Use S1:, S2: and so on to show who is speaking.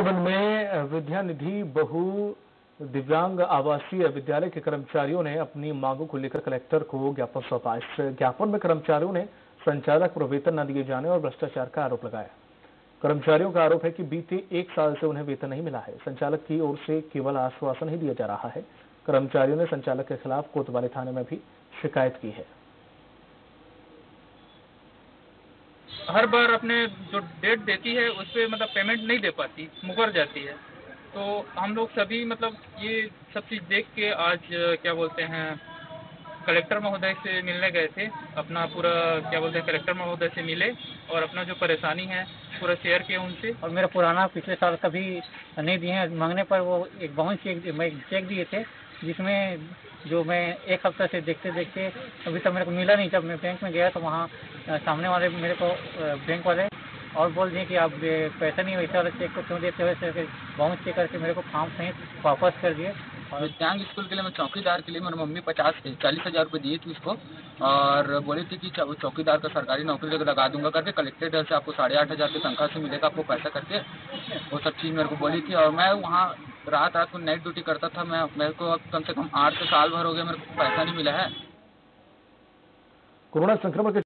S1: One में विद्या निधि बहु दिव्यांग आवासीय विद्यालय के कर्मचारियों ने अपनी मांगों को लेकर कलेक्टर को ज्ञापन सौंपा। इस ज्ञापन में कर्मचारियों ने संचालक पर वेतन न दिए जाने और भ्रष्टाचार का आरोप लगाया। कर्मचारियों का आरोप है कि बीते एक साल से उन्हें वेतन नहीं मिला है। संचालक की ओर से केवल आश्वासन ही दिया जा रहा है। कर्मचारियों ने संचालक के खिलाफ कोतवाली थाने में भी शिकायत की है।
S2: हर बार अपने जो डेट देती है, उस पर मतलब पेमेंट नहीं दे पाती, मुकर जाती है। तो हम लोग सभी मतलब ये सब चीज़ देख के आज, क्या बोलते हैं कलेक्टर महोदय से मिलने गए थे। अपना पूरा, क्या बोलते हैं कलेक्टर महोदय से मिले और अपना जो परेशानी है, पूरा शेयर किया उनसे।
S3: और मेरा पुराना पिछले साल कभी नहीं दिए मांगने पर वो एक बाउंस चेक मैं चेक दिए थे, जिसमें जो मैं एक हफ़्ते से देखते देखते अभी तक मेरे को मिला नहीं। जब मैं बैंक में गया तो वहाँ सामने वाले मेरे को बैंक वाले और बोल दिए कि आप पैसा नहीं वैसे वाले चेक को क्यों देते हो? ऐसे बाउंस चेक करके मेरे को फॉर्म सहित वापस कर दिए।
S4: और विद्यांग स्कूल के लिए मैं चौकीदार के लिए, मेरी मम्मी पचास चालीस हज़ार रुपये दिए थी उसको। और बोली थी कि चौकीदार का सरकारी नौकरी जगह लगा दूँगा करके कलेक्ट्रेट से आपको साढ़े आठ हज़ार की तनख्वाह से मिलेगा आपको पैसा करके। वो सब चीज़ मेरे को बोली थी और मैं वहाँ रात रात को नाइट ड्यूटी करता था, मैं, मेरे को अब कम से कम आठ से साल भर हो गया मेरे को पैसा नहीं मिला है।
S1: कोरोना संक्रमण के